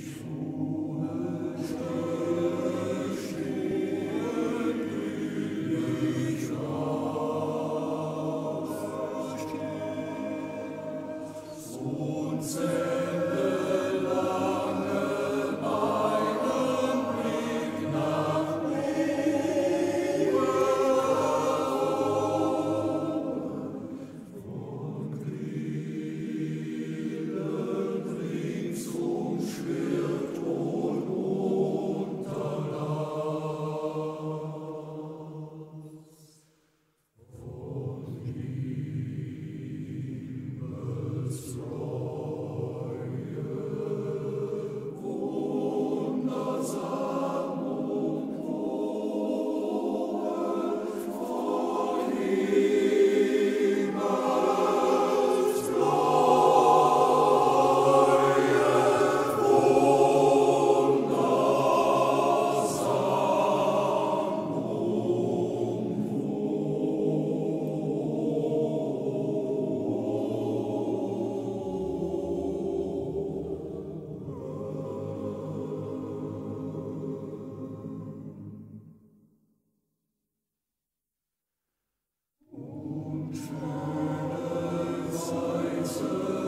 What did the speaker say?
Schuhe Schöne Weise.